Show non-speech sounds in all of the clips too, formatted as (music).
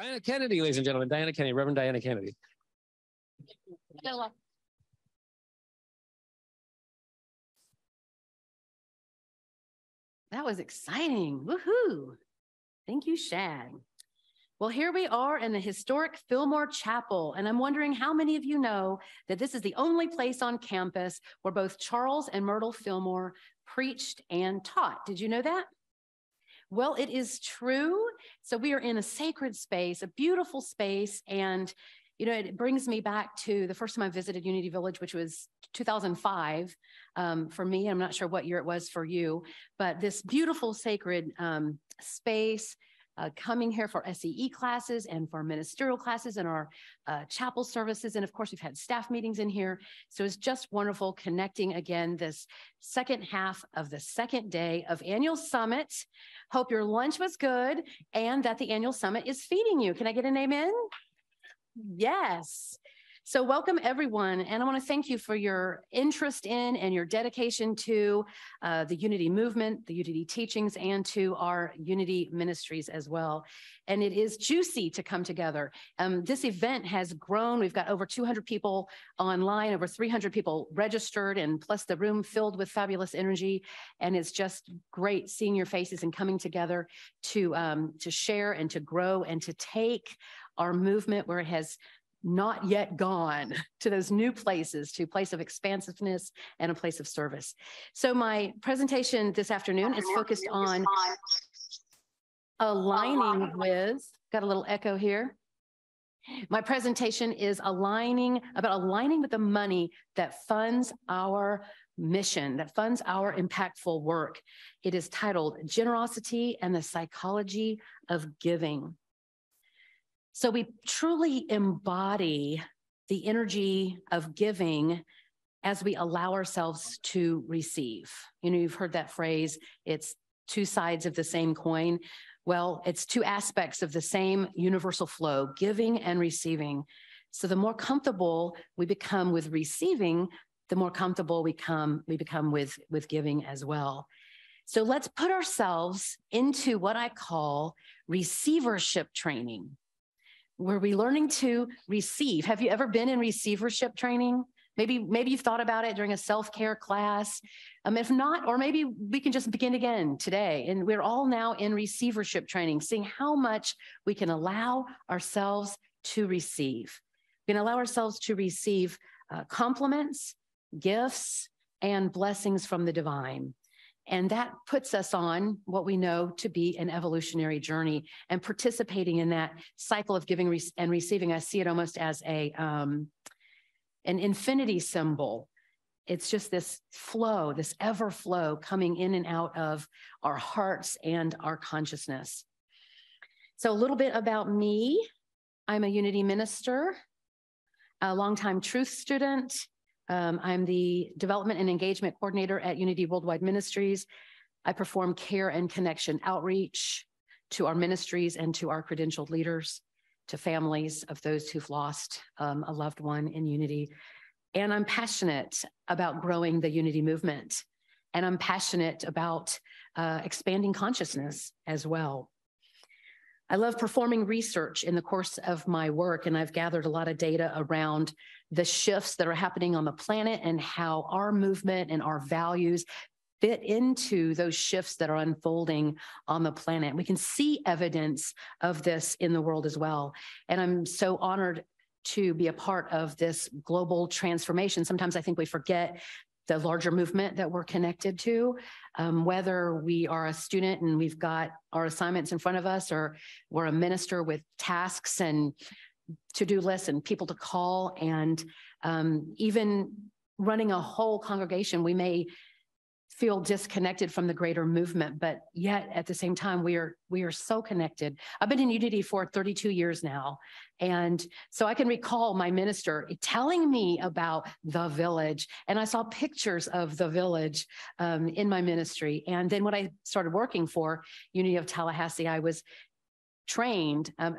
Diana Kennedy, ladies and gentlemen, Diana Kennedy, Reverend Diana Kennedy. That was exciting. Woohoo. Thank you, Shad. Well, here we are in the historic Fillmore Chapel, and I'm wondering how many of you know that this is the only place on campus where both Charles and Myrtle Fillmore preached and taught. Did you know that? Well, it is true. So we are in a sacred space, a beautiful space, and you know, it brings me back to the first time I visited Unity Village, which was 2005 um, for me. I'm not sure what year it was for you, but this beautiful sacred um, space uh, coming here for SEE classes and for ministerial classes and our uh, chapel services. And of course, we've had staff meetings in here. So it's just wonderful connecting again this second half of the second day of annual summit. Hope your lunch was good and that the annual summit is feeding you. Can I get an amen? Yes. So, welcome everyone. And I want to thank you for your interest in and your dedication to uh, the Unity movement, the Unity teachings, and to our Unity ministries as well. And it is juicy to come together. Um, this event has grown. We've got over 200 people online, over 300 people registered, and plus the room filled with fabulous energy. And it's just great seeing your faces and coming together to, um, to share and to grow and to take our movement where it has not yet gone (laughs) to those new places, to a place of expansiveness and a place of service. So my presentation this afternoon is focused on aligning with, got a little echo here. My presentation is aligning about aligning with the money that funds our mission, that funds our impactful work. It is titled Generosity and the Psychology of Giving. So we truly embody the energy of giving as we allow ourselves to receive. You know, you've heard that phrase, it's two sides of the same coin. Well, it's two aspects of the same universal flow, giving and receiving. So the more comfortable we become with receiving, the more comfortable we come we become with with giving as well. So let's put ourselves into what I call receivership training. Were we learning to receive? Have you ever been in receivership training? Maybe, maybe you've thought about it during a self-care class. Um, if not, or maybe we can just begin again today. And we're all now in receivership training, seeing how much we can allow ourselves to receive. We can allow ourselves to receive uh, compliments, gifts, and blessings from the divine. And that puts us on what we know to be an evolutionary journey and participating in that cycle of giving and receiving. I see it almost as a um, an infinity symbol. It's just this flow, this ever flow coming in and out of our hearts and our consciousness. So, a little bit about me I'm a Unity minister, a longtime truth student, um, I'm the development and engagement coordinator at Unity Worldwide Ministries. I perform care and connection outreach to our ministries and to our credentialed leaders, to families of those who've lost um, a loved one in Unity. And I'm passionate about growing the Unity movement. And I'm passionate about uh, expanding consciousness as well. I love performing research in the course of my work, and I've gathered a lot of data around the shifts that are happening on the planet and how our movement and our values fit into those shifts that are unfolding on the planet. We can see evidence of this in the world as well. And I'm so honored to be a part of this global transformation. Sometimes I think we forget the larger movement that we're connected to, um, whether we are a student and we've got our assignments in front of us, or we're a minister with tasks and to-do lists and people to call, and um, even running a whole congregation, we may feel disconnected from the greater movement but yet at the same time we are we are so connected. I've been in unity for 32 years now and so i can recall my minister telling me about the village and i saw pictures of the village um, in my ministry. And then when i started working for unity of tallahassee i was trained um,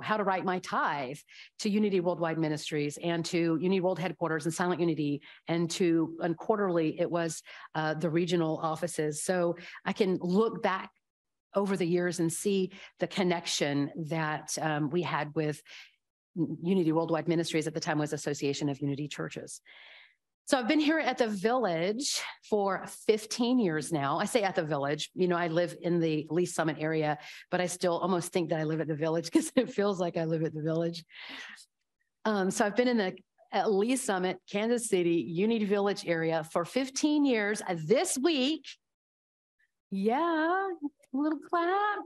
how, to write my tithe to Unity Worldwide Ministries and to Unity World Headquarters and Silent Unity, and to and quarterly it was uh, the regional offices. So I can look back over the years and see the connection that um, we had with Unity Worldwide Ministries at the time was Association of Unity Churches. So I've been here at the village for 15 years now. I say at the village, you know, I live in the Lee's Summit area, but I still almost think that I live at the village (laughs) because it feels like I live at the village. Um, so I've been in the at Lee's Summit, Kansas City, Unity Village area for 15 years. This week, yeah, a little clap.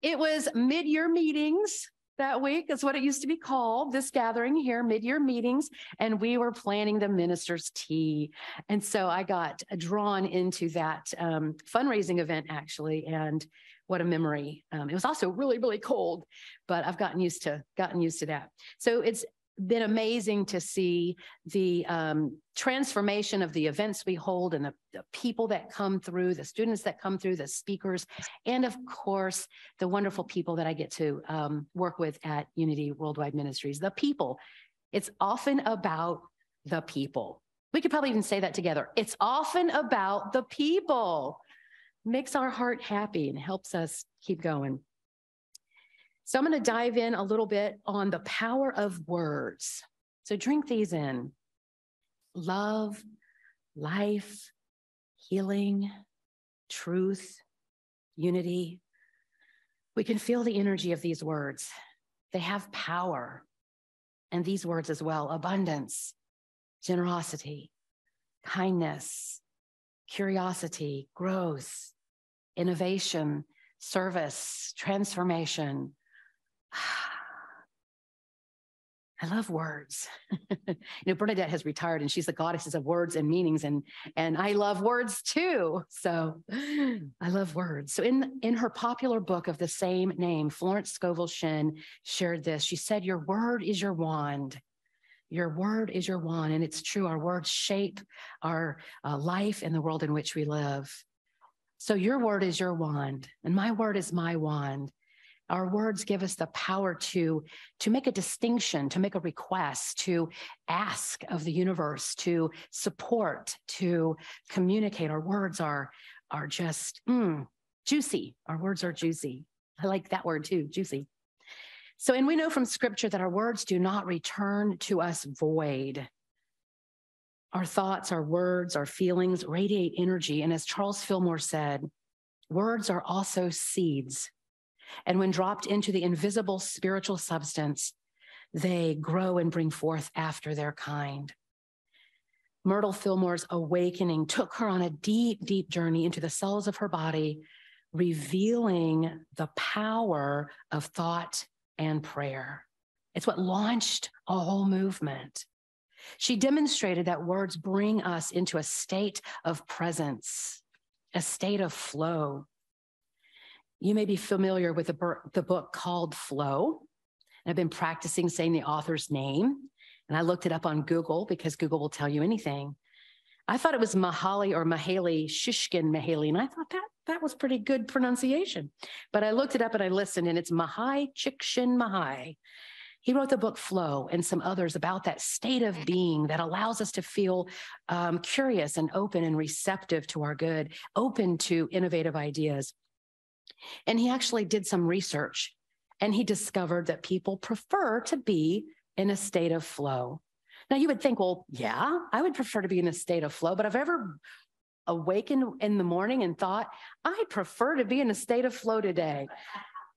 It was mid-year meetings that week is what it used to be called, this gathering here, mid-year meetings, and we were planning the minister's tea. And so I got drawn into that um, fundraising event actually, and what a memory. Um, it was also really, really cold, but I've gotten used to gotten used to that. So it's been amazing to see the um, transformation of the events we hold and the, the, people that come through, the students that come through, the speakers, and of course, the wonderful people that I get to um, work with at Unity Worldwide Ministries. The people. It's often about the people. We could probably even say that together. It's often about the people. Makes our heart happy and helps us keep going. So I'm going to dive in a little bit on the power of words. So drink these in love, life, healing, truth, unity. We can feel the energy of these words. They have power. And these words as well abundance, generosity, kindness, curiosity, growth, innovation, service, transformation, I love words. (laughs) you know, Bernadette has retired and she's the goddesses of words and meanings and and I love words too. So I love words. So in in her popular book of the same name, Florence Scovel Shinn shared this. She said, "Your word is your wand." Your word is your wand. And it's true, our words shape our uh, life and the world in which we live. So your word is your wand, and my word is my wand. Our words give us the power to, to make a distinction, to make a request, to ask of the universe, to support, to communicate. Our words are, are just mm, juicy. Our words are juicy. I like that word too, juicy. So, and we know from scripture that our words do not return to us void. Our thoughts, our words, our feelings radiate energy. And as Charles Fillmore said, words are also seeds and when dropped into the invisible spiritual substance, they grow and bring forth after their kind. Myrtle Fillmore's awakening took her on a deep, deep journey into the cells of her body, revealing the power of thought and prayer. It's what launched a whole movement. She demonstrated that words bring us into a state of presence, a state of flow, you may be familiar with the, the book called Flow. I've been practicing saying the author's name, and I looked it up on Google because Google will tell you anything. I thought it was Mahali or Mahali Shishkin Mahali, and I thought that that was pretty good pronunciation. But I looked it up and I listened, and it's Mihaly Csikszentmihalyi. He wrote the book Flow and some others about that state of being that allows us to feel um, curious and open and receptive to our good, open to innovative ideas. And he actually did some research and he discovered that people prefer to be in a state of flow. Now, you would think, well, yeah, I would prefer to be in a state of flow, but I've ever awakened in the morning and thought, I prefer to be in a state of flow today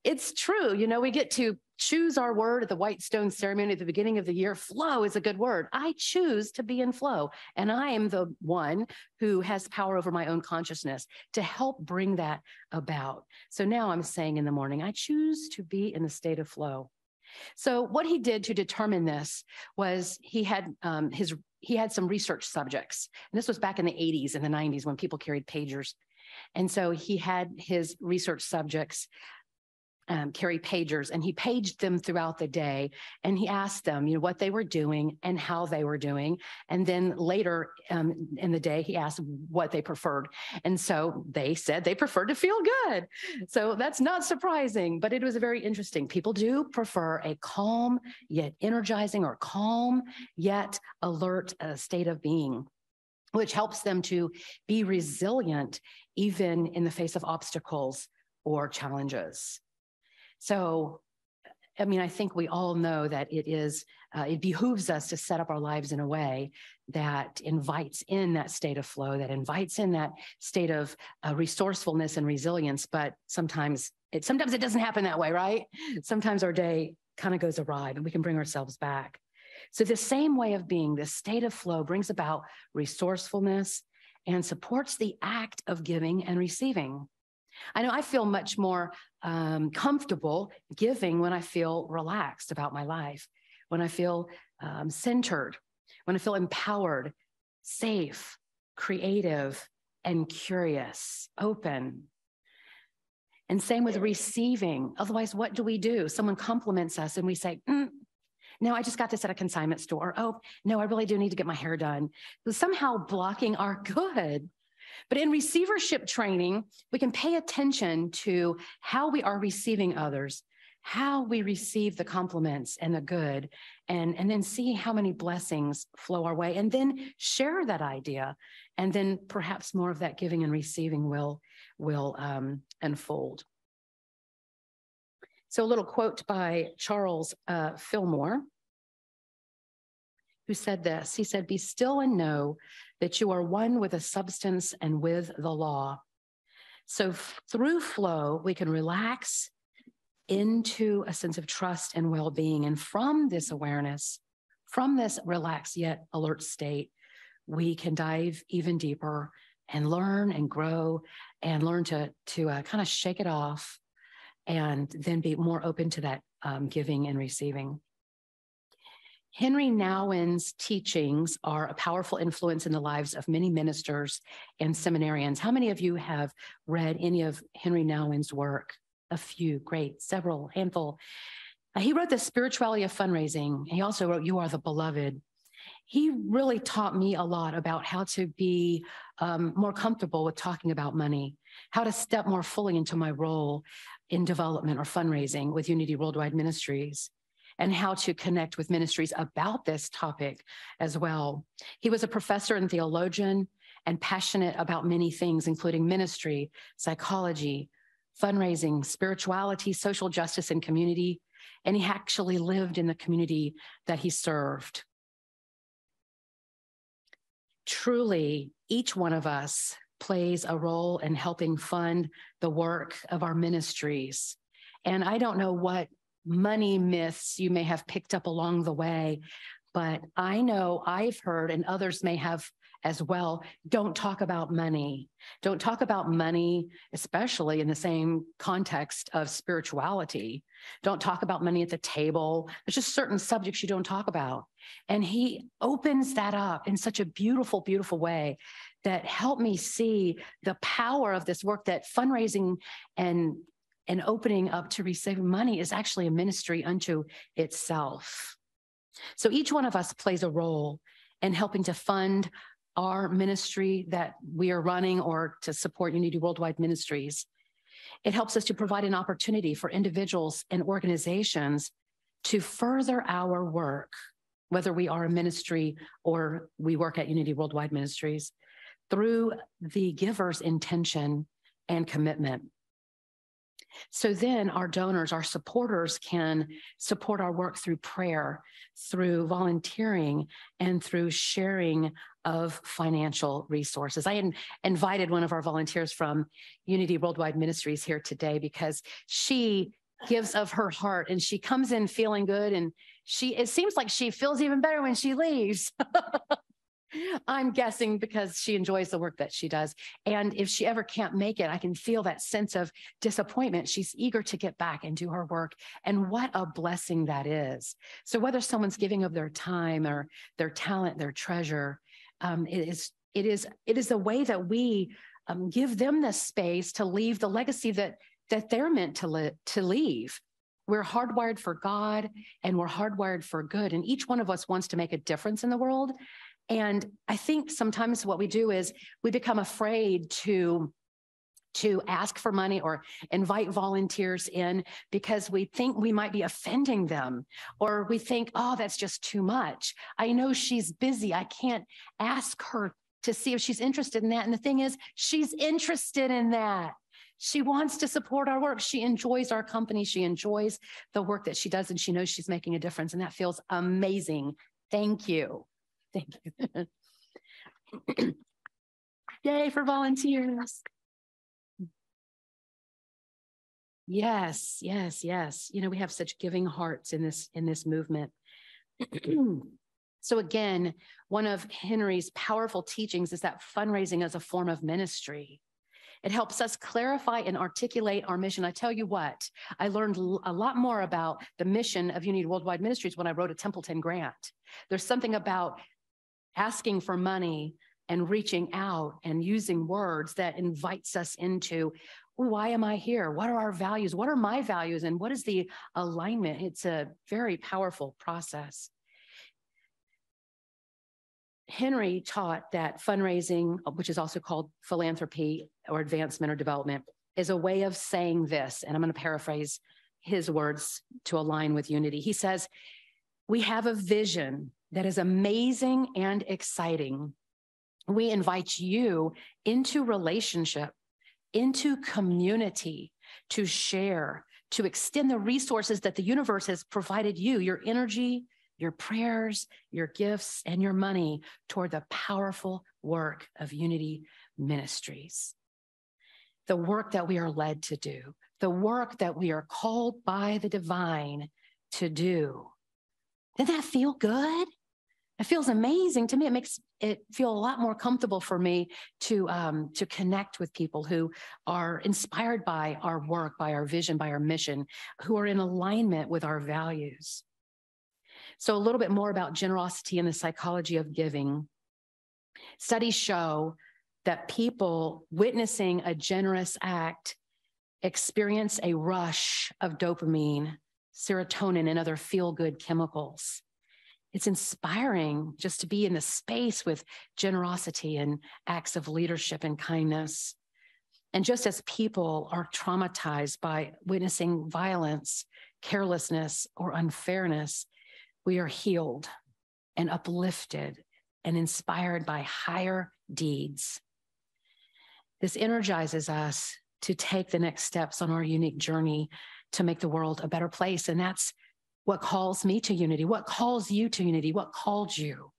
it's true. You know, we get to choose our word at the white stone ceremony at the beginning of the year. Flow is a good word. I choose to be in flow. And I am the one who has power over my own consciousness to help bring that about. So now I'm saying in the morning, I choose to be in the state of flow. So what he did to determine this was he had um, his he had some research subjects. And this was back in the 80s and the 90s when people carried pagers. And so he had his research subjects um, carry pagers and he paged them throughout the day and he asked them you know what they were doing and how they were doing. And then later um, in the day he asked what they preferred. And so they said they preferred to feel good. So that's not surprising but it was very interesting. People do prefer a calm yet energizing or calm yet alert uh, state of being which helps them to be resilient even in the face of obstacles or challenges. So, I mean, I think we all know that it is, uh, it behooves us to set up our lives in a way that invites in that state of flow, that invites in that state of uh, resourcefulness and resilience. But sometimes it, sometimes it doesn't happen that way, right? Sometimes our day kind of goes awry, but we can bring ourselves back. So the same way of being, this state of flow brings about resourcefulness and supports the act of giving and receiving. I know I feel much more um, comfortable giving when I feel relaxed about my life, when I feel um, centered, when I feel empowered, safe, creative, and curious, open. And same with receiving. Otherwise, what do we do? Someone compliments us and we say, mm, no, I just got this at a consignment store. Oh, no, I really do need to get my hair done. Somehow blocking our (laughs) good. But in receivership training, we can pay attention to how we are receiving others, how we receive the compliments and the good, and, and then see how many blessings flow our way, and then share that idea. And then perhaps more of that giving and receiving will, will um, unfold. So, a little quote by Charles uh, Fillmore, who said this He said, Be still and know that you are one with a substance and with the law. So, through flow, we can relax into a sense of trust and well being. And from this awareness, from this relaxed yet alert state, we can dive even deeper and learn and grow and learn to, to uh, kind of shake it off and then be more open to that um, giving and receiving. Henri Nouwen's teachings are a powerful influence in the lives of many ministers and seminarians. How many of you have read any of Henri Nouwen's work? A few, great, several, handful. He wrote The Spirituality of Fundraising. He also wrote You Are the Beloved. He really taught me a lot about how to be um, more comfortable with talking about money, how to step more fully into my role in development or fundraising with Unity Worldwide Ministries and how to connect with ministries about this topic as well. He was a professor and theologian and passionate about many things, including ministry, psychology, fundraising, spirituality, social justice, and community. And he actually lived in the community that he served. Truly, each one of us plays a role in helping fund the work of our ministries. And I don't know what money myths you may have picked up along the way, but I know I've heard, and others may have as well, don't talk about money. Don't talk about money, especially in the same context of spirituality. Don't talk about money at the table. There's just certain subjects you don't talk about. And he opens that up in such a beautiful, beautiful way that helped me see the power of this work that fundraising and and opening up to receiving money is actually a ministry unto itself. So each one of us plays a role in helping to fund our ministry that we are running or to support Unity Worldwide Ministries. It helps us to provide an opportunity for individuals and organizations to further our work, whether we are a ministry or we work at Unity Worldwide Ministries, through the giver's intention and commitment. So then our donors, our supporters can support our work through prayer, through volunteering, and through sharing of financial resources. I in, invited one of our volunteers from Unity Worldwide Ministries here today because she gives of her heart and she comes in feeling good and she it seems like she feels even better when she leaves (laughs) I'm guessing because she enjoys the work that she does. And if she ever can't make it, I can feel that sense of disappointment. She's eager to get back and do her work. And what a blessing that is. So, whether someone's giving of their time or their talent, their treasure, um, it is it is it is a way that we um, give them the space to leave the legacy that that they're meant to li- to leave. We're hardwired for God and we're hardwired for good. And each one of us wants to make a difference in the world. And I think sometimes what we do is we become afraid to to ask for money or invite volunteers in because we think we might be offending them or we think oh that's just too much i know she's busy i can't ask her to see if she's interested in that and the thing is she's interested in that She wants to support our work. She enjoys our company. She enjoys the work that she does, and she knows she's making a difference. And that feels amazing. Thank you. (laughs) Thank you. (clears throat) Yay for volunteers. Yes, yes, yes. You know, we have such giving hearts in this in this movement. (clears throat) so again, one of Henri's powerful teachings is that fundraising is a form of ministry. It helps us clarify and articulate our mission. I tell you what, I learned a lot more about the mission of Unity Worldwide Ministries when I wrote a Templeton grant. There's something about asking for money and reaching out and using words that invites us into why am I here? What are our values? What are my values? And what is the alignment? It's a very powerful process. Henry taught that fundraising, which is also called philanthropy or advancement or development, is a way of saying this. And I'm going to paraphrase his words to align with unity. He says, We have a vision that is amazing and exciting. We invite you into relationship, into community to share, to extend the resources that the universe has provided you, your energy, your prayers, your gifts, and your money toward the powerful work of Unity Ministries. The work that we are led to do, the work that we are called by the divine to do. Doesn't that feel good? It feels amazing to me. It makes it feel a lot more comfortable for me to um, to connect with people who are inspired by our work, by our vision, by our mission, who are in alignment with our values. So, a little bit more about generosity and the psychology of giving. Studies show that people witnessing a generous act experience a rush of dopamine, serotonin, and other feel good chemicals. It's inspiring just to be in the space with generosity and acts of leadership and kindness. And just as people are traumatized by witnessing violence, carelessness, or unfairness, we are healed and uplifted and inspired by higher deeds. This energizes us to take the next steps on our unique journey to make the world a better place. And that's what calls me to unity, what calls you to unity, what called you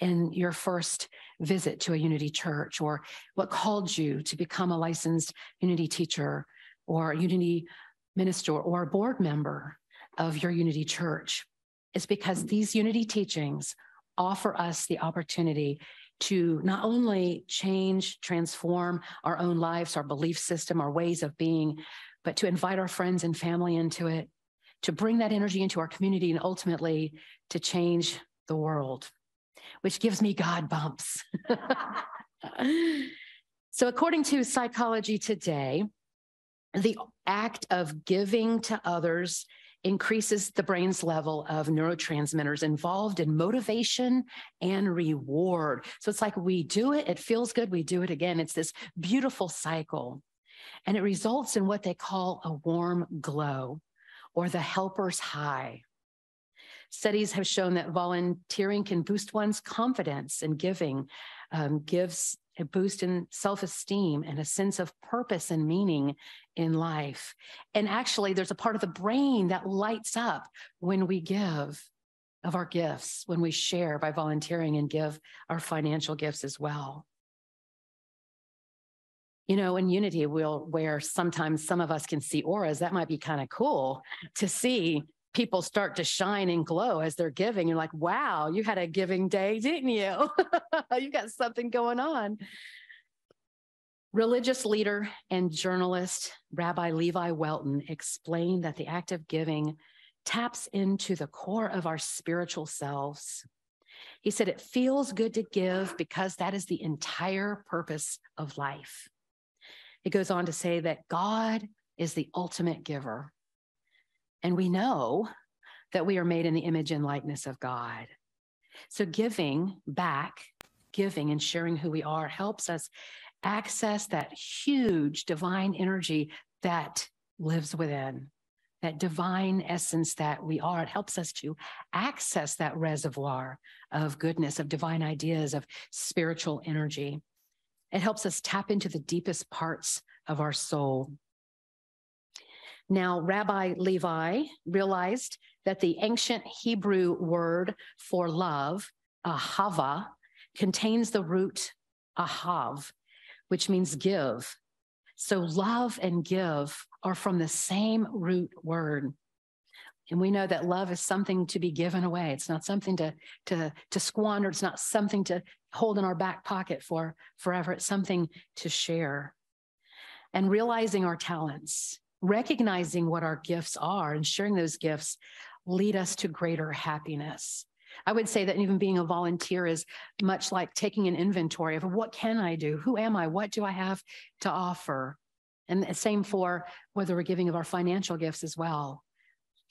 in your first visit to a unity church, or what called you to become a licensed unity teacher or unity minister or board member of your unity church is because these unity teachings offer us the opportunity to not only change, transform our own lives, our belief system, our ways of being, but to invite our friends and family into it, to bring that energy into our community, and ultimately to change the world, which gives me God bumps. (laughs) so, according to Psychology Today, the act of giving to others increases the brain's level of neurotransmitters involved in motivation and reward. So it's like we do it, it feels good, we do it again. It's this beautiful cycle. And it results in what they call a warm glow or the helper's high. Studies have shown that volunteering can boost one's confidence and giving, um, gives a boost in self esteem and a sense of purpose and meaning in life. And actually, there's a part of the brain that lights up when we give of our gifts, when we share by volunteering and give our financial gifts as well. You know, in Unity, we'll where sometimes some of us can see auras, that might be kind of cool to see people start to shine and glow as they're giving. You're like, wow, you had a giving day, didn't you? (laughs) you got something going on. Religious leader and journalist Rabbi Levi Welton explained that the act of giving taps into the core of our spiritual selves. He said, It feels good to give because that is the entire purpose of life. It goes on to say that God is the ultimate giver. And we know that we are made in the image and likeness of God. So giving back, giving and sharing who we are helps us access that huge divine energy that lives within, that divine essence that we are. It helps us to access that reservoir of goodness, of divine ideas, of spiritual energy. It helps us tap into the deepest parts of our soul. Now, Rabbi Levi realized that the ancient Hebrew word for love, ahava, contains the root ahav, which means give. So love and give are from the same root word. And we know that love is something to be given away. It's not something to, to, to squander. It's not something to hold in our back pocket for forever. It's something to share. And realizing our talents, recognizing what our gifts are and sharing those gifts lead us to greater happiness. I would say that even being a volunteer is much like taking an inventory of what can I do? Who am I? What do I have to offer? And the same for whether we're giving of our financial gifts as well.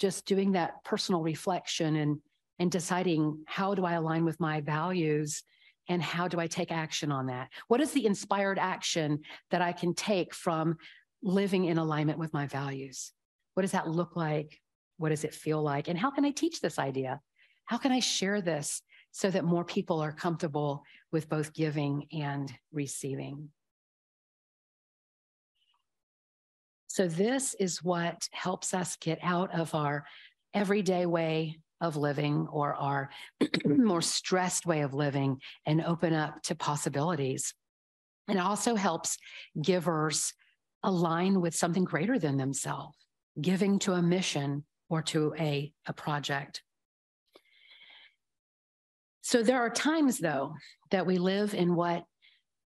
Just doing that personal reflection and, and deciding how do I align with my values and how do I take action on that? What is the inspired action that I can take from living in alignment with my values? What does that look like? What does it feel like? And how can I teach this idea? How can I share this so that more people are comfortable with both giving and receiving? So, this is what helps us get out of our everyday way of living or our (clears throat) more stressed way of living and open up to possibilities. It also helps givers align with something greater than themselves, giving to a mission or to a, a project. So there are times, though, that we live in what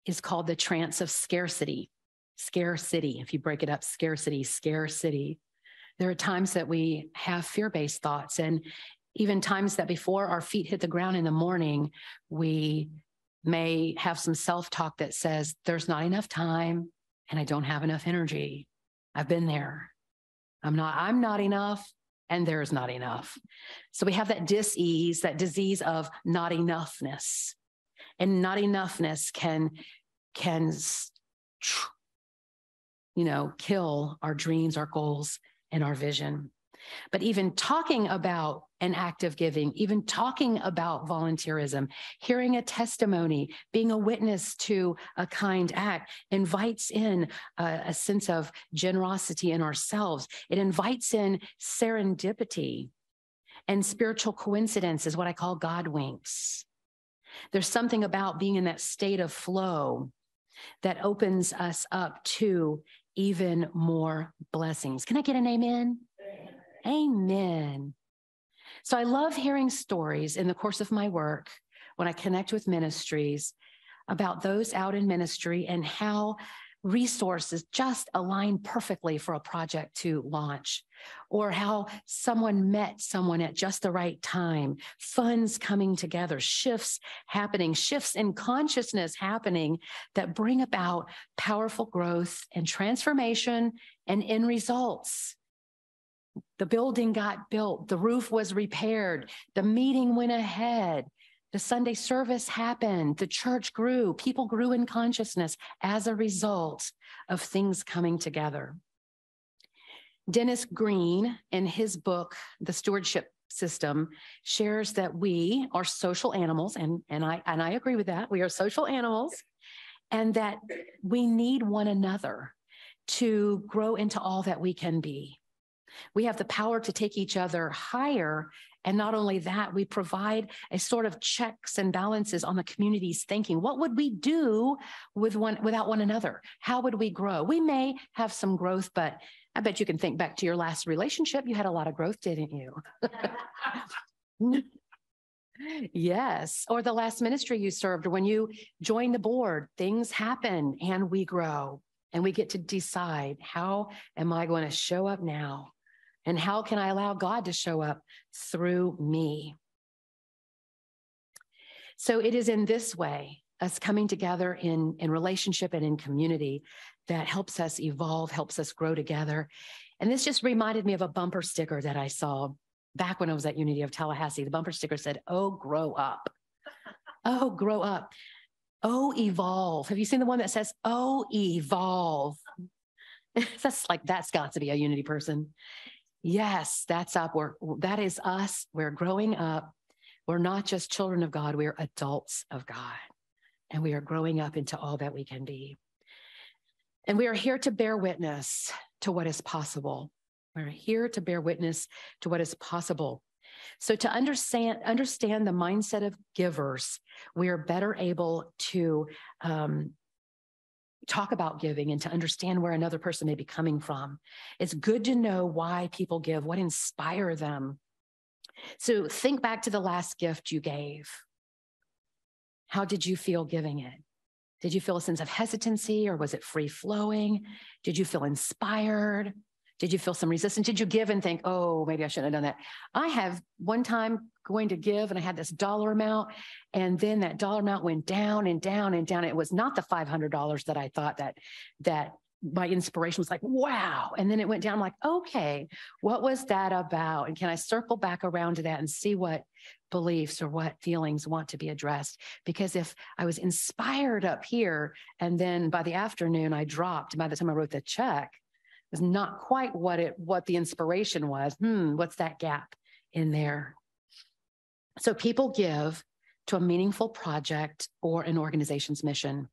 is called the trance of scarcity. Scarcity, if you break it up, scarcity, scarcity. There are times that we have fear based thoughts, and even times that before our feet hit the ground in the morning, we may have some self talk that says, There's not enough time and I don't have enough energy. I've been there. I'm not, I'm not enough and there's not enough. So we have that dis-ease, that disease of not enoughness. And not enoughness can can you know, kill our dreams, our goals, and our vision. But even talking about an act of giving, even talking about volunteerism, hearing a testimony, being a witness to a kind act invites in a, a sense of generosity in ourselves. It invites in serendipity and spiritual coincidence is what I call God winks. There's something about being in that state of flow that opens us up to even more blessings. Can I get an amen? Amen. So I love hearing stories in the course of my work when I connect with ministries about those out in ministry and how resources just align perfectly for a project to launch, or how someone met someone at just the right time, funds coming together, shifts happening, shifts in consciousness happening that bring about powerful growth and transformation and end results. The building got built, the roof was repaired, the meeting went ahead, the Sunday service happened, the church grew, people grew in consciousness as a result of things coming together. Dennis Green, in his book, The Stewardship System, shares that we are social animals, and, and, I, and I agree with that. We are social animals, and that we need one another to grow into all that we can be. We have the power to take each other higher. And not only that, we provide a sort of checks and balances on the community's thinking. What would we do with one without one another? How would we grow? We may have some growth, but I bet you can think back to your last relationship. You had a lot of growth, didn't you? (laughs) yes. Or the last ministry you served, when you join the board, things happen and we grow and we get to decide how am I going to show up now and how can I allow God to show up through me? So it is in this way, us coming together in, in relationship and in community, that helps us evolve, helps us grow together. And this just reminded me of a bumper sticker that I saw back when I was at Unity of Tallahassee. The bumper sticker said, Oh, grow up. oh, grow up. Oh, evolve. Have you seen the one that says, Oh, evolve? (laughs) that's like, that's got to be a Unity person. Yes, that's up. We're, that is us. We're growing up. We're not just children of God, we're adults of God. And we are growing up into all that we can be. And we are here to bear witness to what is possible. We're here to bear witness to what is possible. So to understand understand the mindset of givers, we are better able to um, talk about giving and to understand where another person may be coming from. It's good to know why people give, what inspire them. So think back to the last gift you gave. How did you feel giving it? Did you feel a sense of hesitancy or was it free flowing? Did you feel inspired? Did you feel some resistance? Did you give and think, oh, maybe I shouldn't have done that? I have one time going to give and I had this dollar amount, and then that dollar amount went down and down and down. It was not the $500 that I thought that that my inspiration was like, wow. And then it went down I'm like, okay, what was that about? And can I circle back around to that and see what beliefs or what feelings want to be addressed? Because if I was inspired up here and then by the afternoon I dropped, by the time I wrote the check, is not quite what it what the inspiration was. Hmm, what's that gap in there? So people give to a meaningful project or an organization's mission.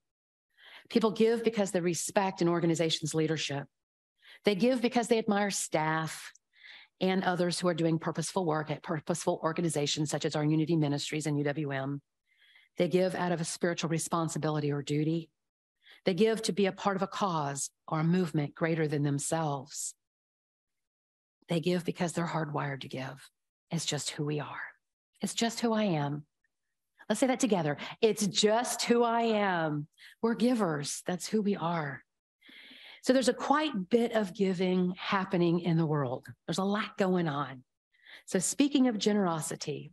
People give because they respect an organization's leadership. They give because they admire staff and others who are doing purposeful work at purposeful organizations such as our Unity Ministries and UWM. They give out of a spiritual responsibility or duty. They give to be a part of a cause or a movement greater than themselves. They give because they're hardwired to give. It's just who we are. It's just who I am. Let's say that together. It's just who I am. We're givers. That's who we are. So there's a quite bit of giving happening in the world. There's a lot going on. So speaking of generosity,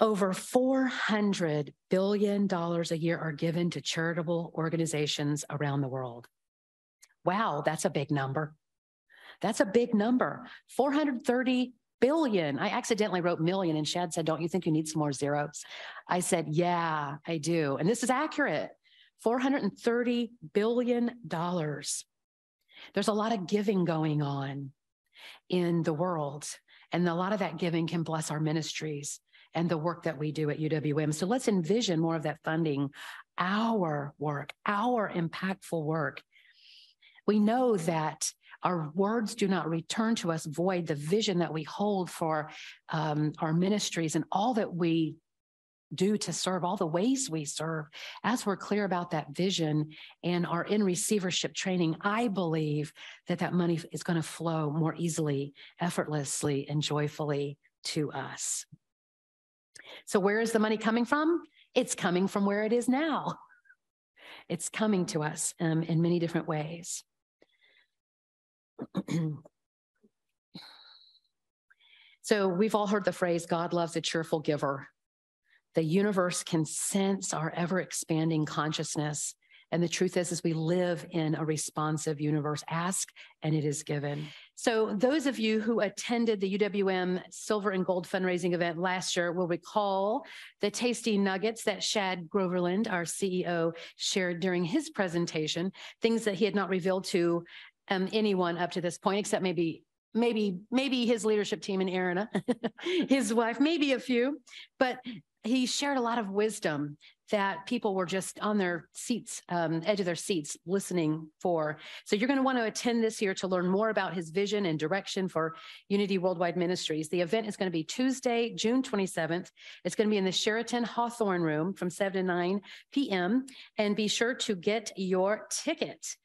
over $400 billion a year are given to charitable organizations around the world. Wow, that's a big number. That's a big number. 430 billion. I accidentally wrote million, and Shad said, Don't you think you need some more zeros? I said, Yeah, I do. And this is accurate $430 billion. There's a lot of giving going on in the world, and a lot of that giving can bless our ministries and the work that we do at UWM. So let's envision more of that funding, our work, our impactful work. We know that our words do not return to us void. The vision that we hold for um, our ministries and all that we do to serve, all the ways we serve, as we're clear about that vision and are in receivership training, I believe that that money is going to flow more easily, effortlessly, and joyfully to us. So, where is the money coming from? It's coming from where it is now. It's coming to us um, in many different ways. (clears throat) so, we've all heard the phrase God loves a cheerful giver. The universe can sense our ever expanding consciousness and the truth is, is we live in a responsive universe. Ask and it is given. So those of you who attended the UWM Silver and Gold fundraising event last year will recall the tasty nuggets that Shad Groverland, our CEO, shared during his presentation, things that he had not revealed to um, anyone up to this point, except maybe maybe maybe his leadership team and Aaron, (laughs) his wife, maybe a few, but he shared a lot of wisdom that people were just on their seats, um, edge of their seats, listening for. So you're going to want to attend this year to learn more about his vision and direction for Unity Worldwide Ministries. The event is going to be Tuesday, June 27th. It's going to be in the Sheraton Hawthorne Room from 7 to 9 p.m. And be sure to get your ticket.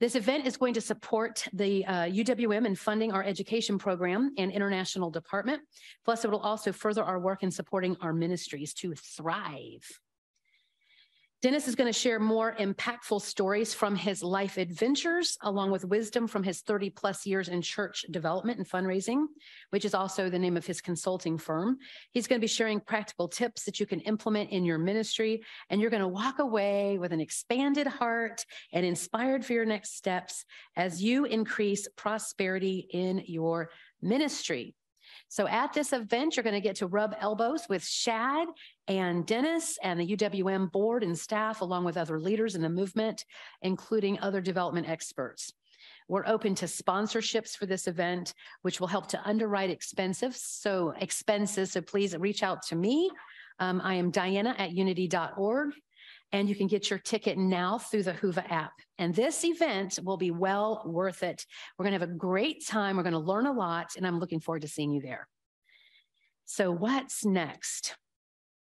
This event is going to support the uh, UWM in funding our education program and international department. Plus, it will also further our work in supporting our ministries to thrive. Dennis is going to share more impactful stories from his life adventures, along with wisdom from his 30 plus years in church development and fundraising, which is also the name of his consulting firm. He's going to be sharing practical tips that you can implement in your ministry, and you're going to walk away with an expanded heart and inspired for your next steps as you increase prosperity in your ministry. So at this event, you're going to get to rub elbows with Shad and Dennis and the UWM board and staff, along with other leaders in the movement, including other development experts. We're open to sponsorships for this event, which will help to underwrite expenses. So expenses. So please reach out to me. Um, I am Diana at unity.org. And you can get your ticket now through the Whova app. And this event will be well worth it. We're going to have a great time. We're going to learn a lot, and I'm looking forward to seeing you there. So, what's next?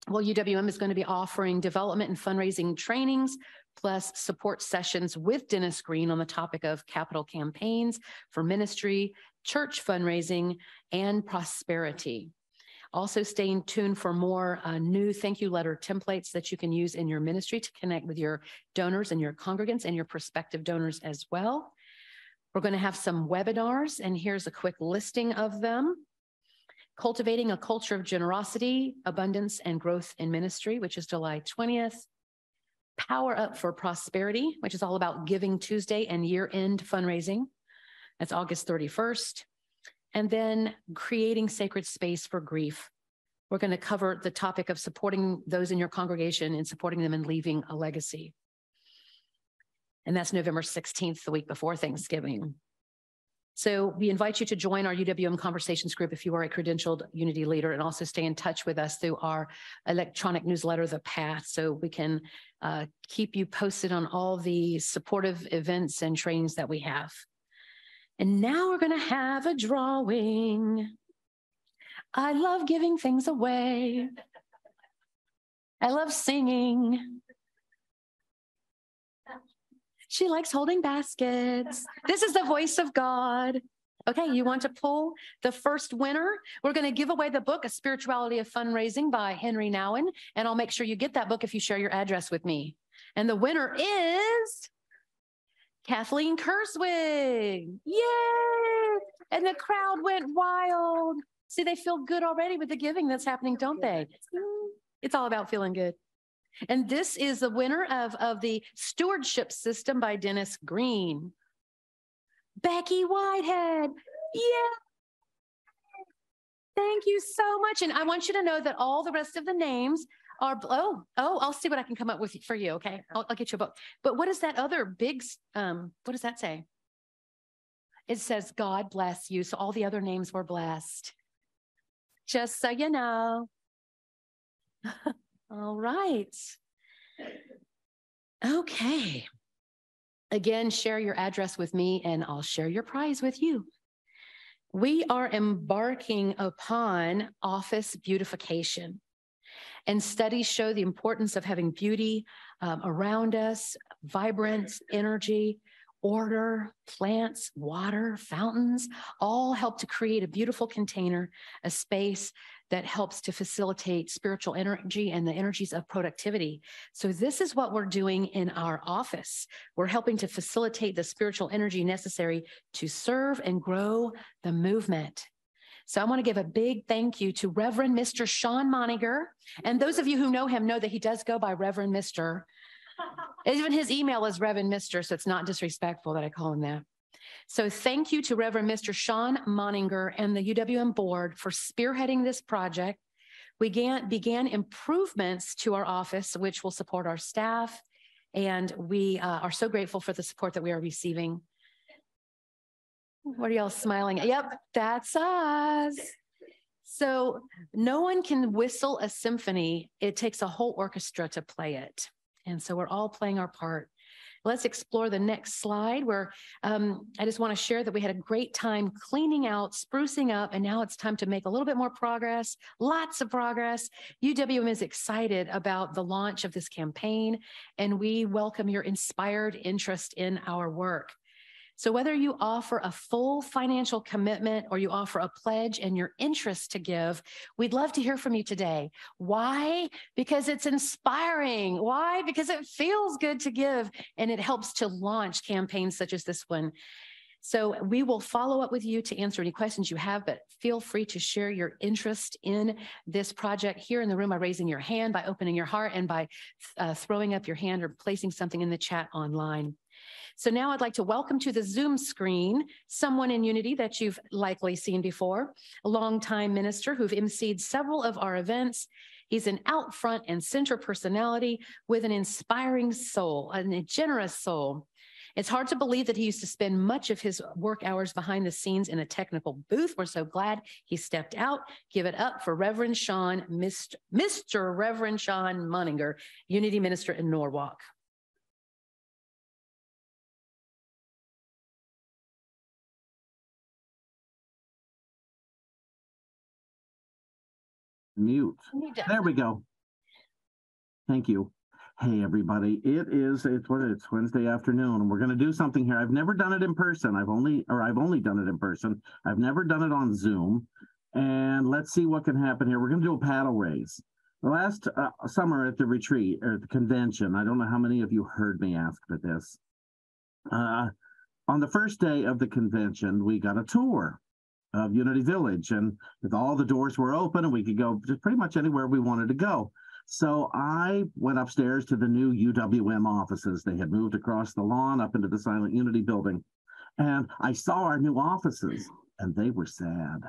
Well, UWM is going to be offering development and fundraising trainings, plus support sessions with Dennis Green on the topic of capital campaigns for ministry, church fundraising, and prosperity. Also, staying tuned for more uh, new thank you letter templates that you can use in your ministry to connect with your donors and your congregants and your prospective donors as well. We're going to have some webinars, and here's a quick listing of them. Cultivating a Culture of Generosity, Abundance, and Growth in Ministry, which is July 20th. Power Up for Prosperity, which is all about Giving Tuesday and year end fundraising. That's August 31st. And then Creating Sacred Space for Grief. We're going to cover the topic of supporting those in your congregation and supporting them in leaving a legacy. And that's November 16th, the week before Thanksgiving. So we invite you to join our UWM conversations group if you are a credentialed Unity leader and also stay in touch with us through our electronic newsletter, The Path, so we can uh, keep you posted on all the supportive events and trainings that we have. And now we're going to have a drawing. I love giving things away. I love singing. She likes holding baskets. This is the voice of God. Okay, you want to pull the first winner? We're going to give away the book, A Spirituality of Fundraising by Henri Nouwen. And I'll make sure you get that book if you share your address with me. And the winner is Kathleen Kerswig. Yay! And the crowd went wild. See, they feel good already with the giving that's happening, don't they? Mm, it's all about feeling good. And this is the winner of, of the Stewardship System by Dennis Green. Becky Whitehead. Yeah. Thank you so much. And I want you to know that all the rest of the names oh, oh, I'll see what I can come up with for you. Okay. I'll, I'll get you a book. But what is that other big, um, what does that say? It says, God bless you. So all the other names were blessed. Just so you know. (laughs) All right. Okay. Again, share your address with me and I'll share your prize with you. We are embarking upon office beautification. And studies show the importance of having beauty um, around us, vibrance, energy, order, plants, water, fountains, all help to create a beautiful container, a space that helps to facilitate spiritual energy and the energies of productivity. So, this is what we're doing in our office. We're helping to facilitate the spiritual energy necessary to serve and grow the movement. So I want to give a big thank you to Reverend Mr. Sean Moninger. And those of you who know him know that he does go by Reverend Mr. Even his email is Reverend Mr., so it's not disrespectful that I call him that. So thank you to Reverend Mr. Sean Moninger and the UWM board for spearheading this project. We began, began improvements to our office, which will support our staff. And we uh, are so grateful for the support that we are receiving. What are y'all smiling at? Yep, that's us. So no one can whistle a symphony. It takes a whole orchestra to play it. And so we're all playing our part. Let's explore the next slide where um, I just want to share that we had a great time cleaning out, sprucing up, and now it's time to make a little bit more progress, lots of progress. UWM is excited about the launch of this campaign, and we welcome your inspired interest in our work. So whether you offer a full financial commitment or you offer a pledge and your interest to give, we'd love to hear from you today. Why? Because it's inspiring. Why? Because it feels good to give and it helps to launch campaigns such as this one. So we will follow up with you to answer any questions you have, but feel free to share your interest in this project here in the room by raising your hand, by opening your heart, and by uh, throwing up your hand or placing something in the chat online. So now I'd like to welcome to the Zoom screen someone in Unity that you've likely seen before, a longtime minister who've emceed several of our events. He's an out front and center personality with an inspiring soul, a generous soul. It's hard to believe that he used to spend much of his work hours behind the scenes in a technical booth. We're so glad he stepped out. Give it up for Reverend Sean, Mr. Mr. Reverend Sean Moninger, Unity Minister in Norwalk. Mute. There we go. Thank you. Hey, everybody. It is, it's what it's Wednesday afternoon, and we're going to do something here. I've never done it in person. I've only, or I've only done it in person. I've never done it on Zoom. And let's see what can happen here. We're going to do a paddle raise. Last uh, summer at the retreat or at the convention, I don't know how many of you heard me ask for this. Uh, on the first day of the convention, we got a tour of Unity Village, and if all the doors were open, and we could go just pretty much anywhere we wanted to go. So I went upstairs to the new UWM offices. They had moved across the lawn up into the Silent Unity building, and I saw our new offices, and they were sad.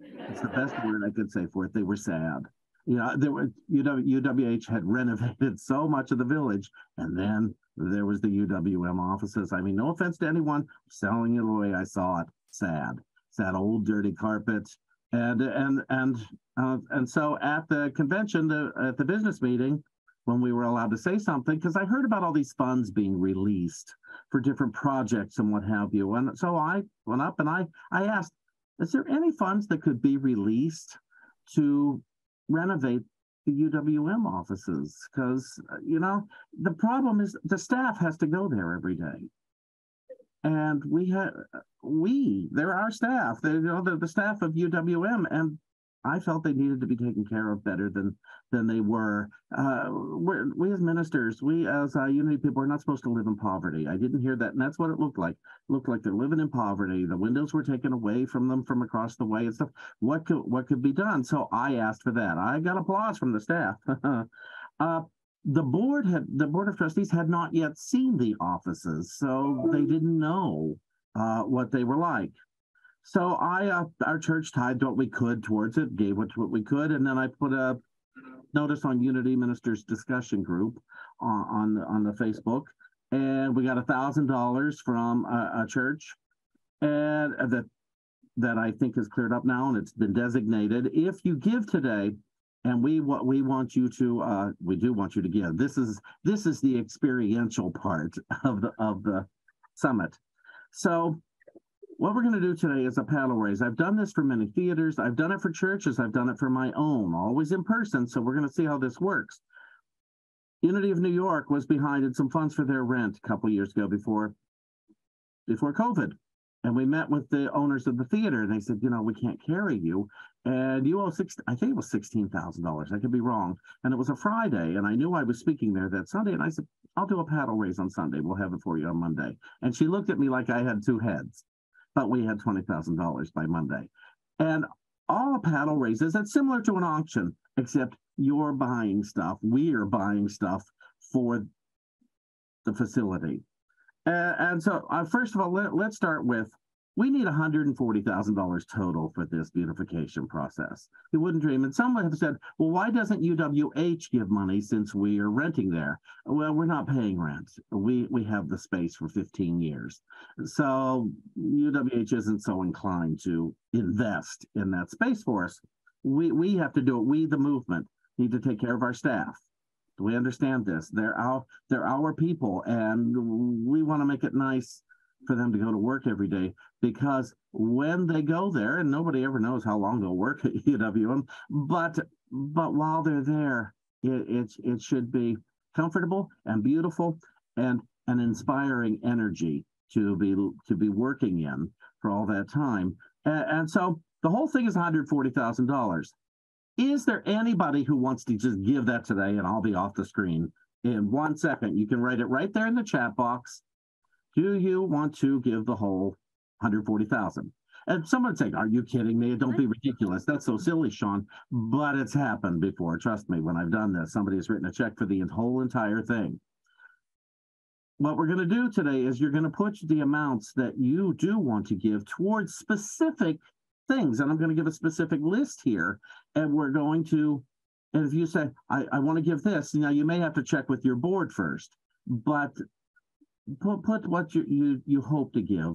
It's the best word I could say for it. They were sad. You know, there were UW, UWH had renovated (laughs) so much of the village, and then there was the UWM offices. I mean, no offense to anyone selling it away. I saw it. Sad that old dirty carpet. And and and uh, and so at the convention, the, at the business meeting, when we were allowed to say something, because I heard about all these funds being released for different projects and what have you. And so I went up and I I asked, is there any funds that could be released to renovate the UWM offices? Because you know the problem is the staff has to go there every day and we had we they're our staff. They you know the, the staff of uwm and i felt they needed to be taken care of better than than they were. Uh we as ministers we as uh, unity people are not supposed to live in poverty. I didn't hear that and that's what it looked like. It looked like they're living in poverty. The windows were taken away from them from across the way and stuff. What could what could be done? So i asked for that. I got applause from the staff. (laughs) Uh the board had the board of trustees had not yet seen the offices, so they didn't know uh, what they were like. So I, uh, our church tied what we could towards it, gave what what we could, and then I put a notice on Unity Ministers discussion group on on the, on the Facebook, and we got a thousand dollars from a, a church, and that that I think is cleared up now, and it's been designated. If you give today, and we what we want you to uh, we do want you to give. This is this is the experiential part of the of the summit. So what we're going to do today is a paddle raise. I've done this for many theaters. I've done it for churches. I've done it for my own, always in person. So we're going to see how this works. Unity of New York was behind in some funds for their rent a couple years ago before before COVID. And we met with the owners of the theater and they said, you know, we can't carry you. And you owe six, I think it was $16,000. I could be wrong. And it was a Friday. And I knew I was speaking there that Sunday. And I said, I'll do a paddle raise on Sunday. We'll have it for you on Monday. And she looked at me like I had two heads, but we had $20,000 by Monday. And all paddle raises, it's similar to an auction, except you're buying stuff. We are buying stuff for the facility. Uh, and so, uh, first of all, let, let's start with we need $140,000 total for this beautification process. You wouldn't dream. And some have said, well, why doesn't UWH give money since we are renting there? Well, we're not paying rent. We we have the space for 15 years. So UWH isn't so inclined to invest in that space for us. We we have to do it. We, the movement, need to take care of our staff. We understand this? They're our they're our people, and we want to make it nice for them to go to work every day because when they go there, and nobody ever knows how long they'll work at (laughs) UWM, but but while they're there, it it, it should be comfortable and beautiful and an inspiring energy to be to be working in for all that time. And, and so the whole thing is $140,000. Is there anybody who wants to just give that today and I'll be off the screen in one second? You can write it right there in the chat box. Do you want to give the whole 140,000? And someone say, Are you kidding me? Don't be ridiculous. That's so silly, Sean. But it's happened before. Trust me, when I've done this, somebody has written a check for the whole entire thing. What we're going to do today is you're going to put the amounts that you do want to give towards specific things. And I'm going to give a specific list here. And we're going to, and if you say, I, I want to give this, know, you may have to check with your board first. But put, put what you, you, you hope to give.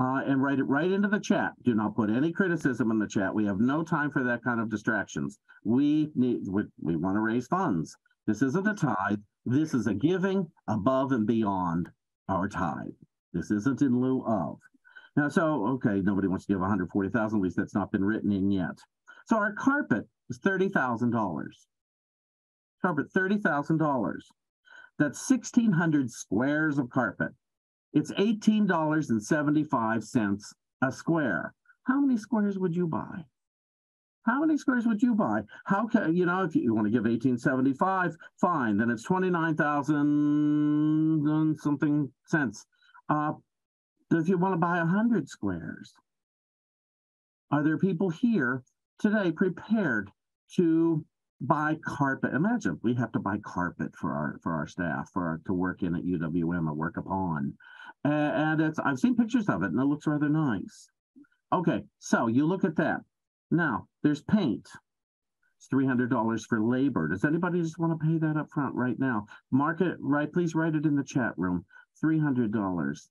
Uh, and write it right into the chat. Do not put any criticism in the chat. We have no time for that kind of distractions. We need, we, we want to raise funds. This isn't a tithe. This is a giving above and beyond our tithe. This isn't in lieu of. Now, so, okay, nobody wants to give 140,000, at least that's not been written in yet. So our carpet is $30,000. Carpet, $30,000. That's 1,600 squares of carpet. It's $18.75 a square. How many squares would you buy? How many squares would you buy? How can you know if you want to give 1875, fine, then it's 29,000 something cents. Uh, if you want to buy 100 squares, are there people here today prepared to buy carpet? Imagine we have to buy carpet for our for our staff for our, to work in at UWM or work upon, and, and it's I've seen pictures of it and it looks rather nice. Okay, so you look at that. Now there's paint. It's three hundred dollars for labor. Does anybody just want to pay that up front right now? Mark it right. Please write it in the chat room. Three hundred dollars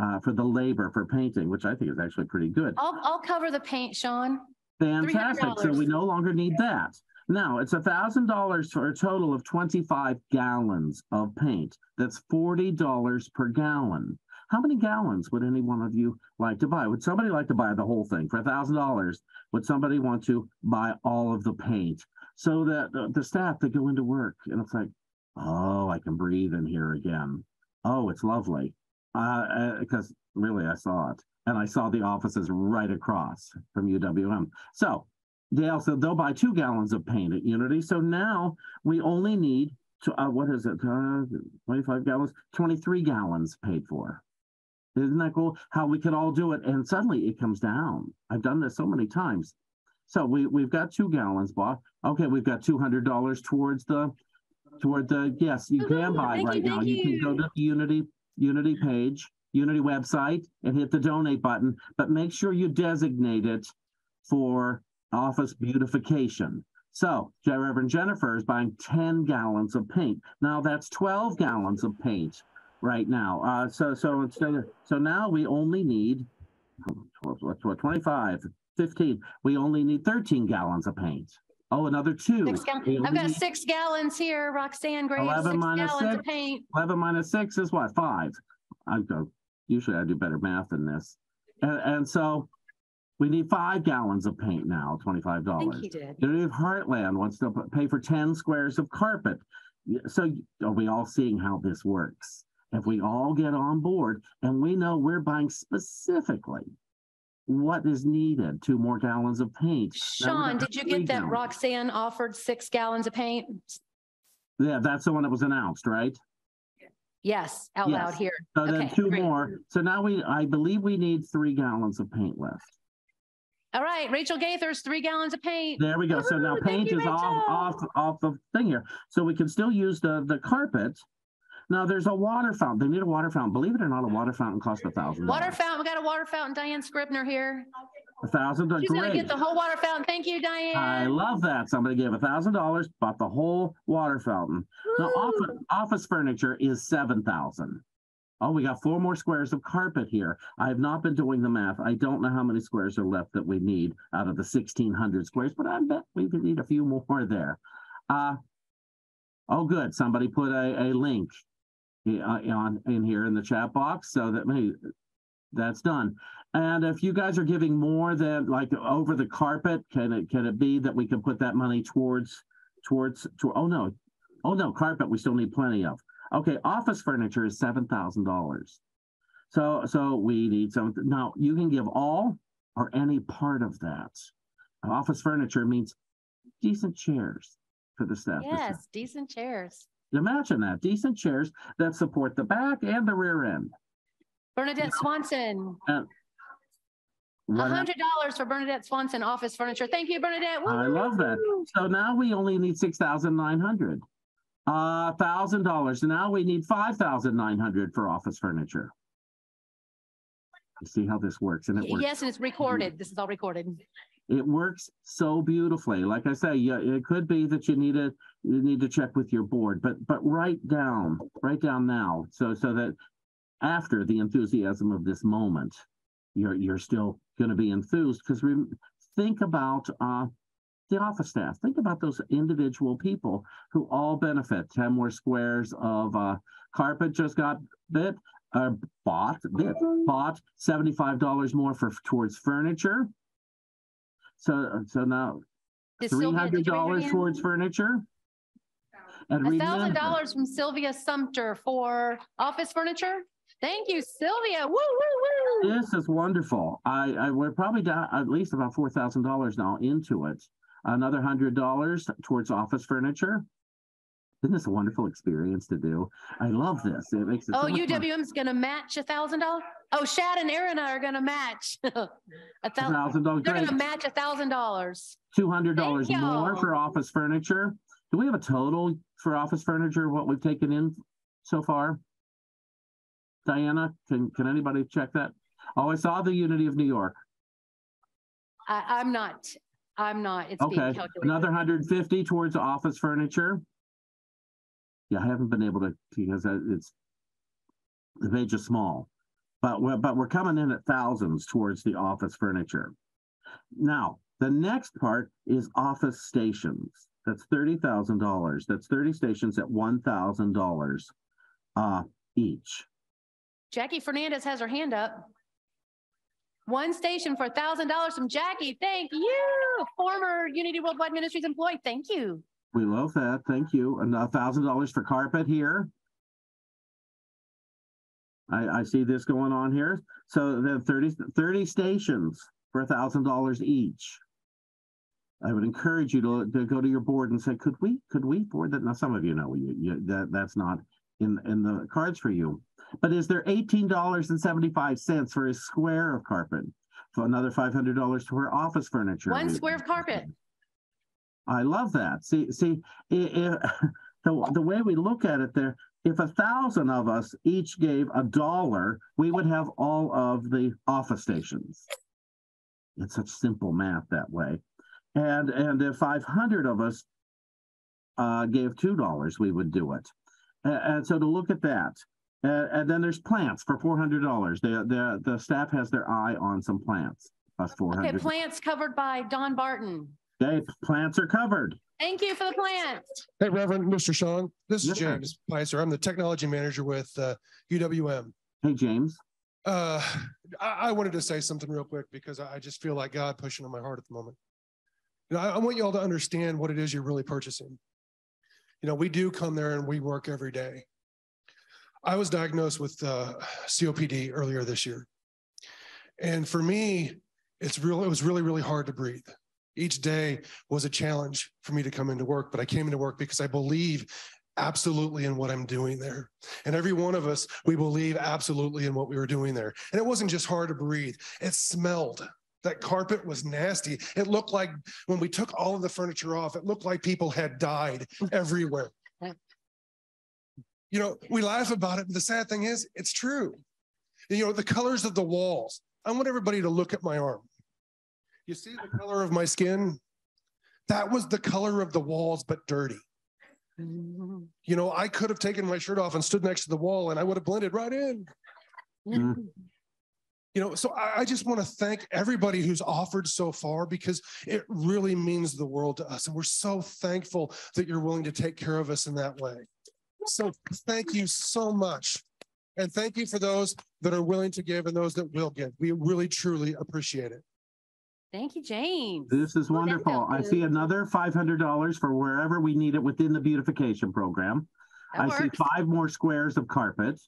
uh, for the labor for painting, which I think is actually pretty good. I'll, I'll cover the paint, Sean. Fantastic. So we no longer need that. Now it's a thousand dollars for a total of 25 gallons of paint. That's $40 per gallon. How many gallons would any one of you like to buy? Would somebody like to buy the whole thing for a thousand dollars? Would somebody want to buy all of the paint so that the, the staff that go into work and it's like, oh, I can breathe in here again. Oh, it's lovely. Uh, because really I saw it and I saw the offices right across from UWM. So they also they'll buy two gallons of paint at Unity. So now we only need to uh, what is it? Uh, 25 gallons, 23 gallons paid for. Isn't that cool? How we could all do it, and suddenly it comes down. I've done this so many times. So we we've got two gallons bought. Okay, we've got two hundred dollars towards the toward the yes. You can buy right you, now. thank You can go to the Unity Unity page, Unity website, and hit the donate button. But make sure you designate it for office beautification. So, Reverend Jennifer is buying 10 gallons of paint. Now that's 12 gallons of paint right now. Uh, so, so instead of, so now we only need 12, what, what, 25, 15. We only need 13 gallons of paint. Oh, another two. Six gal- We I've got need six gallons here, Roxanne Graves, 11 six minus gallons of six. paint. 11 minus six is what? Five. I go, usually I do better math than this. And, and so we need five gallons of paint now, I think $25. he did. Unity of Heartland wants to p- pay for 10 squares of carpet. So are we all seeing how this works? If we all get on board and we know we're buying specifically what is needed, two more gallons of paint. Sean, did you get that gallons. Roxanne offered six gallons of paint? Yeah, that's the one that was announced, right? Yes, out loud Yes. here. So then two great. more. So now we, I believe we need three gallons of paint left. All right, Rachel Gaithers, three gallons of paint. There we go. So now paint you, is off, off, off the thing here. So we can still use the, the carpet. Now there's a water fountain. They need a water fountain. Believe it or not, a water fountain costs a thousand. Water fountain, we got a water fountain, Diane Scribner here. A thousand, dollars. She's gonna get the whole water fountain. Thank you, Diane. I love that. Somebody gave a thousand dollars, bought the whole water fountain. Now Woo. office, office furniture is seven thousand. Oh, we got four more squares of carpet here. I have not been doing the math. I don't know how many squares are left that we need out of the sixteen hundred squares, but I bet we could need a few more there. Uh, oh, good. Somebody put a, a link Uh, on in here in the chat box so that maybe that's done. And if you guys are giving more than like over the carpet, can it can it be that we can put that money towards towards to, oh no, oh no, carpet we still need plenty of. Okay, office furniture is seven thousand dollars. So so we need some now you can give all or any part of that. Office furniture means decent chairs for the staff. Yes, decent chairs. Imagine that. Decent chairs that support the back and the rear end. Bernadette Swanson, a hundred dollars for Bernadette Swanson office furniture. Thank you, Bernadette. I love that. So now we only need six thousand nine hundred. Uh, thousand dollars. Now we need five thousand nine hundred for office furniture. See how this works, and it works. Yes, and it's recorded. This is all recorded. It works so beautifully. Like I say, yeah, it could be that you need to you need to check with your board, but but write down, write down now, so so that after the enthusiasm of this moment, you're you're still going to be enthused because we think about uh, the office staff. Think about those individual people who all benefit. Ten more squares of uh, carpet just got bit, uh, bought bit, bought seventy five dollars more for towards furniture. So so now three hundred did you raise your dollars towards furniture. A thousand dollars from Sylvia Sumter for office furniture. Thank you, Sylvia. Woo, woo, woo. This is wonderful. I, I we're probably down at least about four thousand dollars now into it. Another hundred dollars towards office furniture. Isn't this a wonderful experience to do? I love this. It makes it. Oh, fun. UWM's gonna match a thousand dollars? Oh, Shad and Aaron are gonna match. (laughs) A thousand, dollars. they're gonna match a thousand dollars. Two hundred dollars more for office furniture. Do we have a total for office furniture? What we've taken in so far? Diana, can can anybody check that? Oh, I saw the Unity of New York. I, I'm not, I'm not, it's being Okay, calculated. another hundred fifty towards office furniture. Yeah, I haven't been able to, because it's, the page is small. But we're, but we're coming in at thousands towards the office furniture. Now, the next part is office stations. That's thirty thousand dollars. That's thirty stations at one thousand dollars uh each. Jackie Fernandez has her hand up. One station for thousand dollars from Jackie. Thank you. Former Unity Worldwide Ministries employee. Thank you. We love that. Thank you. And thousand dollars for carpet here. I, I see this going on here. So the 30, 30 stations for a thousand dollars each. I would encourage you to, to go to your board and say, could we, could we board that? Now, some of you know you, you, that that's not in, in the cards for you. But is there eighteen dollars and seventy-five cents for a square of carpet? For another five hundred dollars for office furniture. One square of carpet. I love that. See, see, (laughs) the the way we look at it there, if a thousand of us each gave a dollar, we would have all of the office stations. It's such simple math that way. And and if five hundred of us uh, gave two dollars, we would do it. A- And, so to look at that, uh, and then there's plants for four hundred dollars. The the the staff has their eye on some plants. Plus four Okay, plants covered by Don Barton. Okay, plants are covered. Thank you for the plants. Hey, Reverend Mr. Sean, this is Yes. James Picer. I'm the technology manager with uh, UWM. Hey, James. Uh, I, I wanted to say something real quick because I I just feel like God pushing on my heart at the moment. You know, I, I want you all to understand what it is you're really purchasing. You know, we do come there and we work every day. I was diagnosed with uh, COPD earlier this year, and for me, it's real. It was really, really hard to breathe. Each day was a challenge for me to come into work, but I came into work because I believe absolutely in what I'm doing there. And every one of us, we believe absolutely in what we were doing there. And it wasn't just hard to breathe, it smelled. That carpet was nasty. It looked like when we took all of the furniture off, it looked like people had died everywhere. You know, we laugh about it, but the sad thing is, it's true. You know, the colors of the walls. I want everybody to look at my arm. You see the color of my skin? That was the color of the walls, but dirty. You know, I could have taken my shirt off and stood next to the wall and I would have blended right in. Mm. You know, so I, I just want to thank everybody who's offered so far because it really means the world to us. And we're so thankful that you're willing to take care of us in that way. So thank you so much. And thank you for those that are willing to give and those that will give. We really, truly appreciate it. Thank you, James. This is Oh, wonderful. felt I see another five hundred dollars for wherever we need it within the beautification program. That I see five more squares of carpet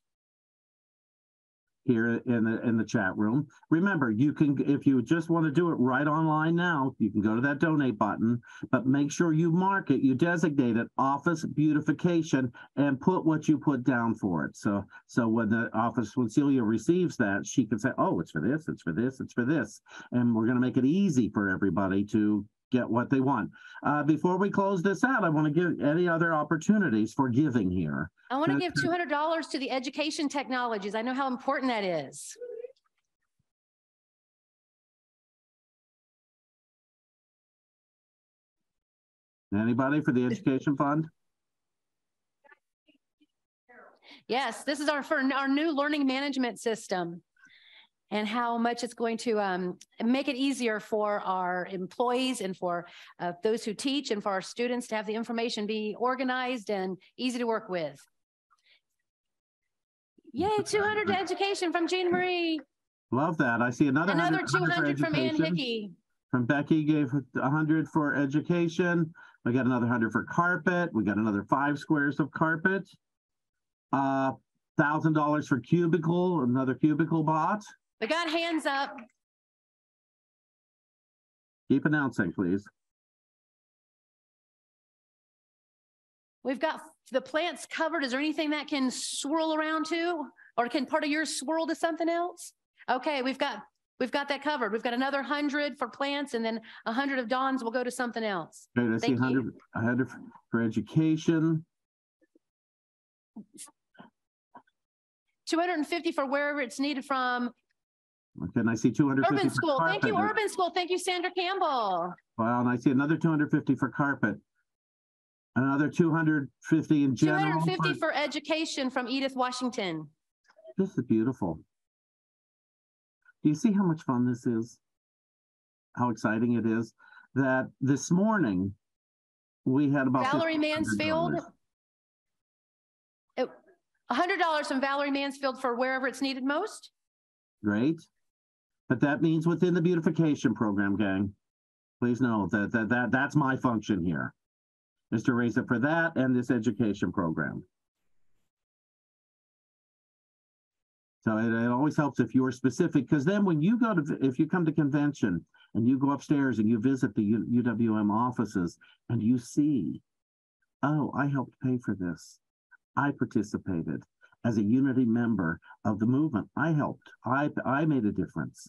here in the in the chat room. Remember, you can if you just want to do it right online now, you can go to that donate button, but make sure you mark it, you designate it office beautification and put what you put down for it. So so when the office when Celia receives that, she can say, "Oh, it's for this, it's for this, it's for this." And we're going to make it easy for everybody to get what they want. Uh, before we close this out, I want to give any other opportunities for giving here. I want to give two hundred dollars to the education technologies. I know how important that is. Anybody for the education fund? Yes, this is our for our new learning management system and how much it's going to um, make it easier for our employees and for uh, those who teach and for our students to have the information be organized and easy to work with. Yay, 200 to education from Jean Marie. Love that. I see another Another 100 for 200 from Ann. Hickey. From Becky gave a hundred for education. We got another hundred for carpet. We got another five squares of carpet. Uh, thousand dollars for cubicle, another cubicle bought. We got hands up. Keep announcing, please. We've got the plants covered. Is there anything that can swirl around to? Or can part of yours swirl to something else? Okay, we've got we've got that covered. We've got another hundred for plants and then a hundred of Dawn's will go to something else. Okay, I Thank hundred, a hundred for education. 250 for wherever it's needed from Okay, and I see two hundred fifty Urban for School. Thank you. Urban School. Thank you, Sandra Campbell. Well, and I see another two hundred fifty for carpet. Another two hundred fifty in general. 250 for- for education from Edith Washington. This is beautiful. Do you see how much fun this is? How exciting it is that this morning we had about Valerie Mansfield. It- $100 from Valerie Mansfield for wherever it's needed most. Great. But that means within the beautification program, gang. Please know that that, that that's my function here. Is to raise it for that and this education program. So it, it always helps if you're specific, because then when you go to, if you come to convention and you go upstairs and you visit the U, UWM offices and you see, oh, I helped pay for this. I participated as a unity member of the movement. I helped. I, I made a difference.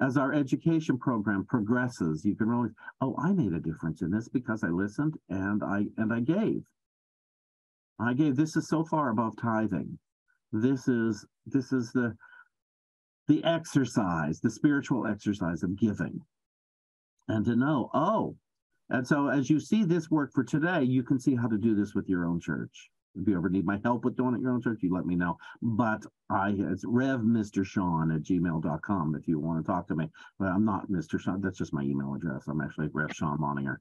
As our education program progresses, you can really, oh, I made a difference in this because I listened and I and I gave. I gave. This is so far above tithing this is this is the the exercise the spiritual exercise of giving and to know oh and so as you see this work for today you can see how to do this with your own church if you ever need my help with doing it your own church you let me know but i it's rev mr sean at gmail.com if you want to talk to me but i'm not mr sean that's just my email address i'm actually rev sean moninger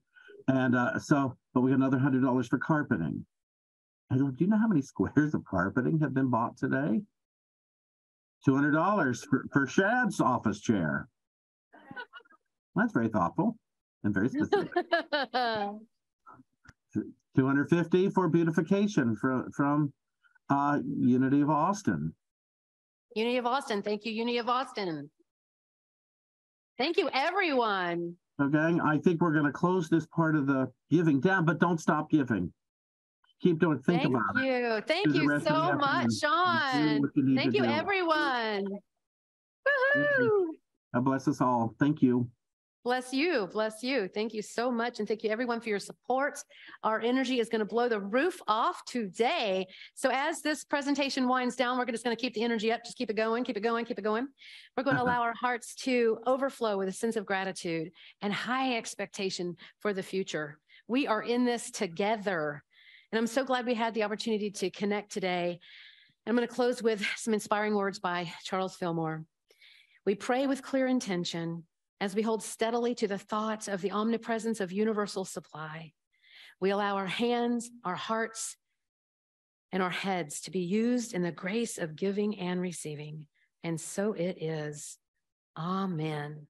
and uh, so but we got another hundred dollars for carpeting I go, do you know how many (laughs) squares of carpeting have been bought today? Two hundred dollars for, for Shad's office chair. That's very thoughtful and very (laughs) specific. (laughs) Two hundred fifty for beautification from from uh, Unity of Austin. Unity of Austin. Thank you, Unity of Austin. Thank you, everyone. So, gang, I think we're going to close this part of the giving down, but don't stop giving. Keep doing. Think Thank about it. you. Thank Do you rest of so much, Sean. you Thank you, do. everyone. you. Woohoo! God bless us all. Thank you. Bless you. Bless you. Thank you so much. And thank you everyone for your support. Our energy is going to blow the roof off today. So as this presentation winds down, we're just going to keep the energy up. Just keep it going, keep it going, keep it going. We're going to uh-huh. allow our hearts to overflow with a sense of gratitude and high expectation for the future. We are in this together. And I'm so glad we had the opportunity to connect today. I'm going to close with some inspiring words by Charles Fillmore. We pray with clear intention as we hold steadily to the thoughts of the omnipresence of universal supply. We allow our hands, our hearts, and our heads to be used in the grace of giving and receiving. And so it is. Amen.